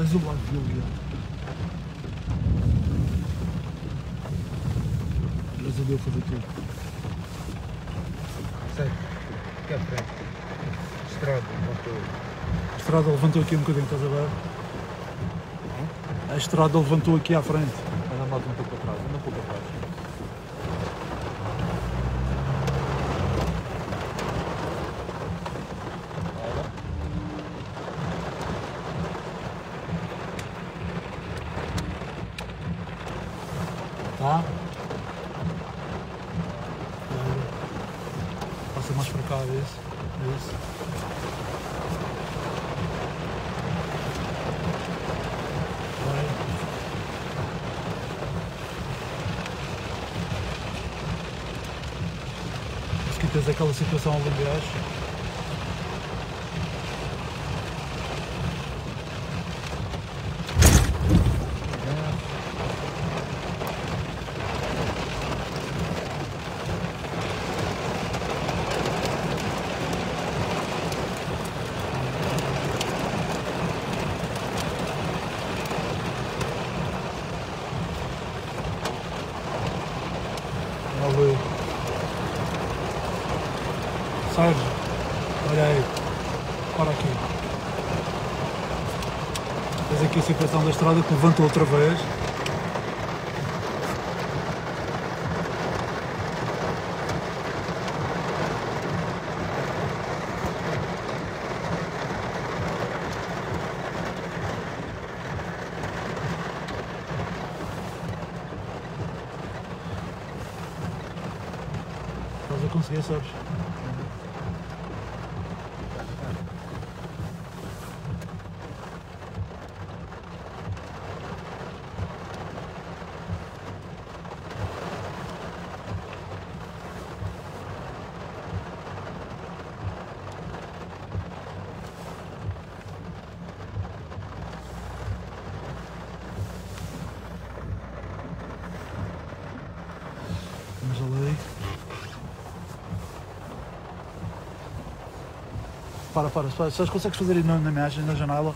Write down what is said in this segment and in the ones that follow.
Tens o lado de ali. Eles ali a fazer tudo. Sei. Que é frente. Estrada, voltou. A estrada levantou aqui um bocadinho, estás a ver? A estrada levantou aqui à frente. Anda mais um pouco atrás, anda um pouco atrás. Ora. Tá? Passa mais para cá. Mas que tens aquela situação ali embaixo. Ali. Sérgio, olha aí. Para aqui. Tens aqui a situação da estrada que levantou outra vez. Estás a conseguir, sabes? Vamos ali. Para, para, para. Sabes, consegues fazer aí na, na imagem, na janela?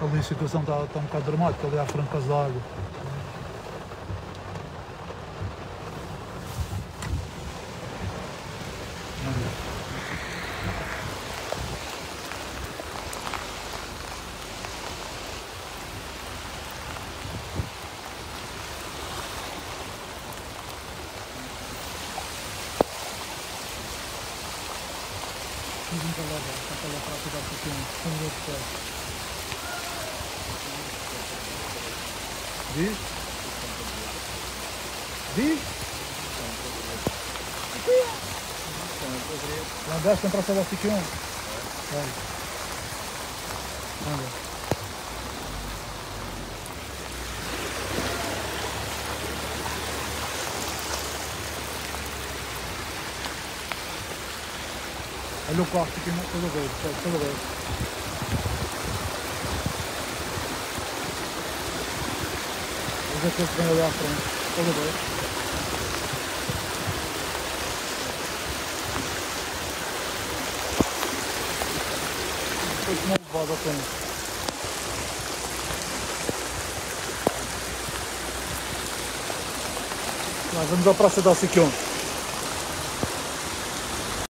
Ali a situação está, está um bocado dramática, ali à frente por causa da água. Fiz um calor, está calor para cuidar um embaixo tem praça da Siquion. Olha. Olha. Olha o quarto aqui, tudo bem, tudo bem. Os aqueles que vêm ali à frente, tudo bem. Depois não levada tem. Lá, vamos à Praça da Alciquion.